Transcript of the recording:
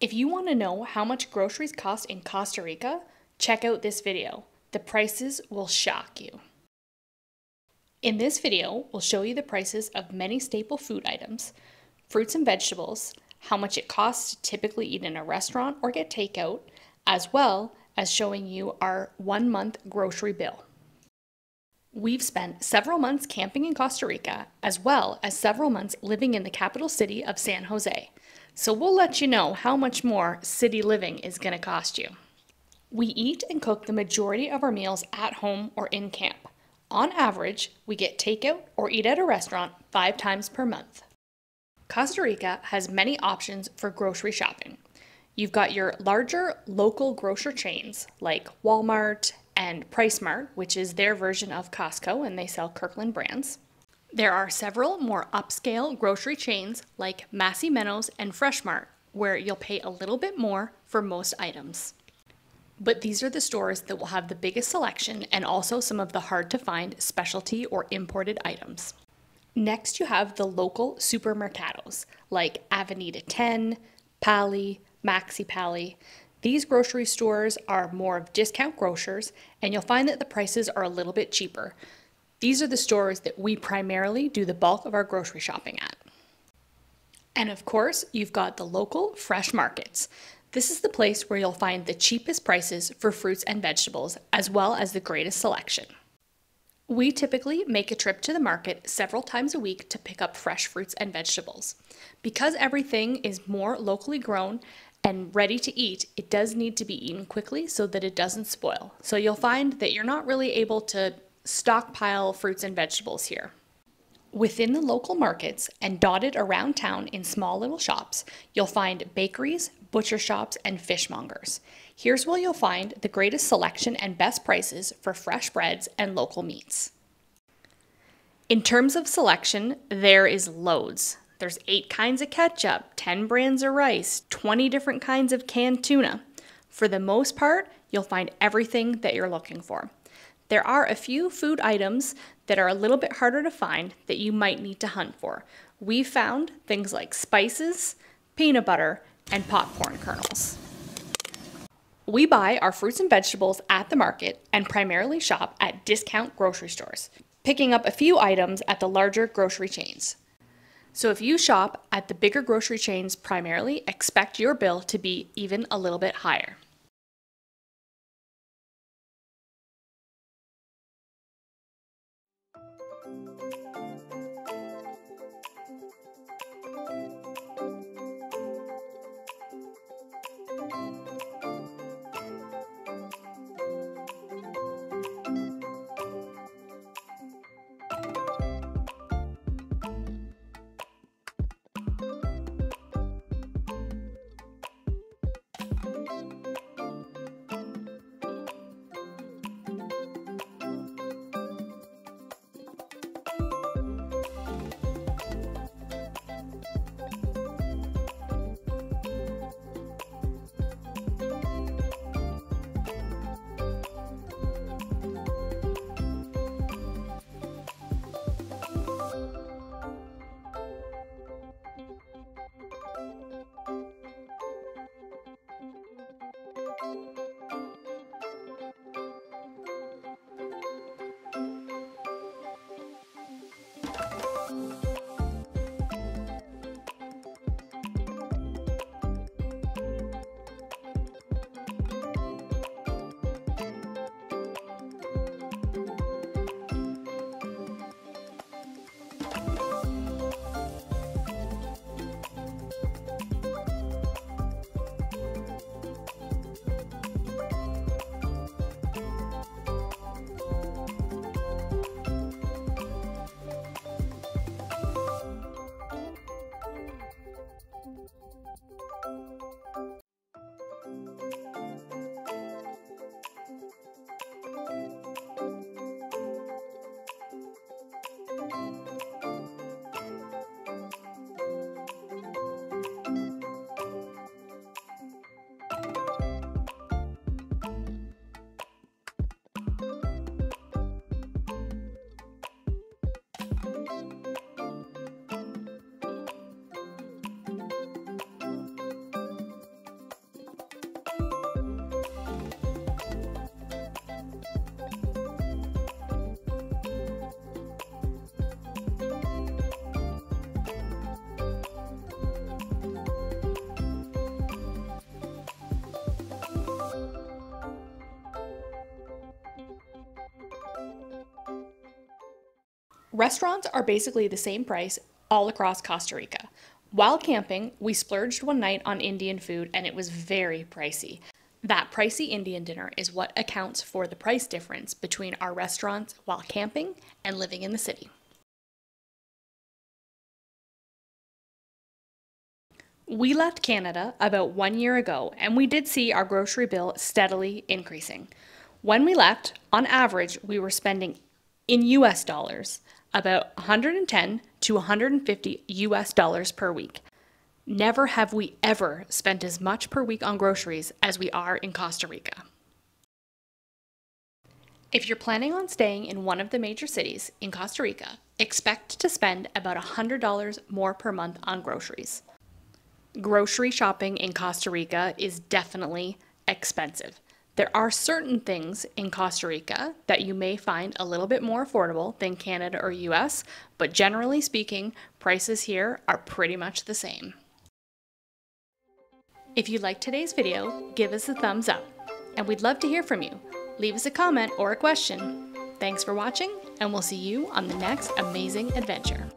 If you want to know how much groceries cost in Costa Rica, check out this video. The prices will shock you. In this video, we'll show you the prices of many staple food items, fruits and vegetables, how much it costs to typically eat in a restaurant or get takeout, as well as showing you our one month grocery bill. We've spent several months camping in Costa Rica, as well as several months living in the capital city of San Jose. So we'll let you know how much more city living is going to cost you. We eat and cook the majority of our meals at home or in camp. On average, we get takeout or eat at a restaurant five times per month. Costa Rica has many options for grocery shopping. You've got your larger local grocer chains like Walmart and PriceSmart, which is their version of Costco and they sell Kirkland brands. There are several more upscale grocery chains like Massey Meadows and Freshmart, where you'll pay a little bit more for most items. But these are the stores that will have the biggest selection and also some of the hard to find specialty or imported items. Next, you have the local supermercados like Avenida 10, Pali, Maxi Pali. These grocery stores are more of discount grocers, and you'll find that the prices are a little bit cheaper. These are the stores that we primarily do the bulk of our grocery shopping at. And of course, you've got the local fresh markets. This is the place where you'll find the cheapest prices for fruits and vegetables, as well as the greatest selection. We typically make a trip to the market several times a week to pick up fresh fruits and vegetables. Because everything is more locally grown and ready to eat, it does need to be eaten quickly so that it doesn't spoil. So you'll find that you're not really able to stockpile fruits and vegetables here. Within the local markets and dotted around town in small little shops, you'll find bakeries, butcher shops, and fishmongers. Here's where you'll find the greatest selection and best prices for fresh breads and local meats. In terms of selection, there is loads. There's eight kinds of ketchup, 10 brands of rice, 20 different kinds of canned tuna. For the most part, you'll find everything that you're looking for. There are a few food items that are a little bit harder to find that you might need to hunt for. We found things like spices, peanut butter, and popcorn kernels. We buy our fruits and vegetables at the market and primarily shop at discount grocery stores, picking up a few items at the larger grocery chains. So if you shop at the bigger grocery chains primarily, expect your bill to be even a little bit higher. ピッ! Restaurants are basically the same price all across Costa Rica. While camping, we splurged one night on Indian food and it was very pricey. That pricey Indian dinner is what accounts for the price difference between our restaurants while camping and living in the city. We left Canada about one year ago and we did see our grocery bill steadily increasing. When we left, on average, we were spending in US dollars about 110 to 150 US dollars per week. Never have we ever spent as much per week on groceries as we are in Costa Rica. If you're planning on staying in one of the major cities in Costa Rica, expect to spend about $100 more per month on groceries. Grocery shopping in Costa Rica is definitely expensive. There are certain things in Costa Rica that you may find a little bit more affordable than Canada or US, but generally speaking, prices here are pretty much the same. If you liked today's video, give us a thumbs up, and we'd love to hear from you. Leave us a comment or a question. Thanks for watching, and we'll see you on the next amazing adventure.